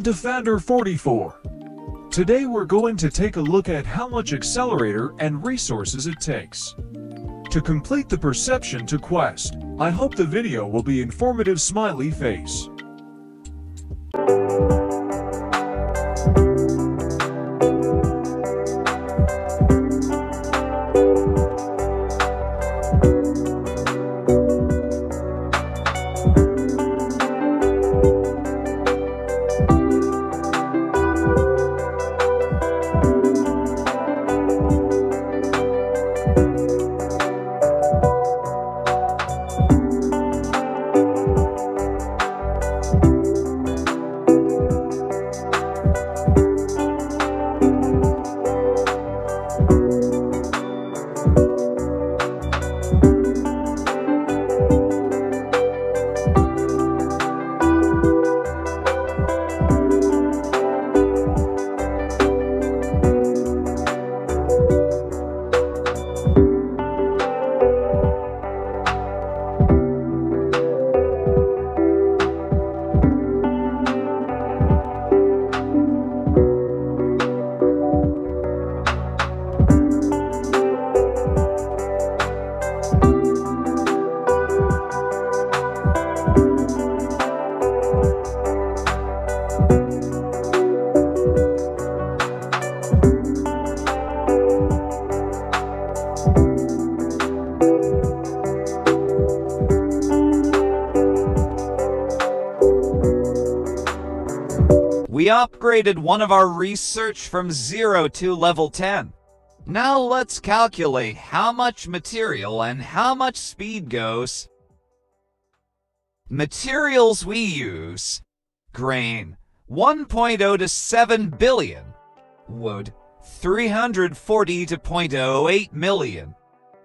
Defandor 44. Today we're going to take a look at how much accelerator and resources it takes. To complete the Perception 2 quest, I hope the video will be informative smiley face. Bye. We upgraded one of our research from 0 to level 10. Now let's calculate how much material and how much speed goes. Materials we use. Grain, 1.0 to 7 billion. Wood, 340 to 0.08 million.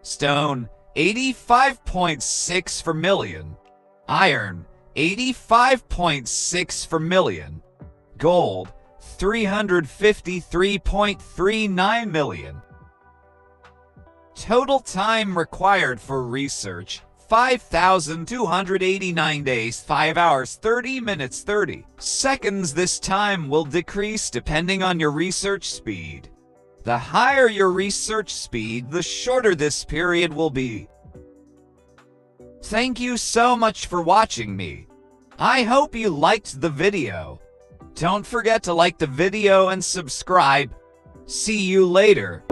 Stone, 85.6 for million. Iron, 85.6 for million. Gold, 353.39 million. Total time required for research, 5,289 days, 5 hours, 30 minutes, 30 seconds. This time will decrease depending on your research speed. The higher your research speed, the shorter this period will be. Thank you so much for watching me. I hope you liked the video. Don't forget to like the video and subscribe. See you later.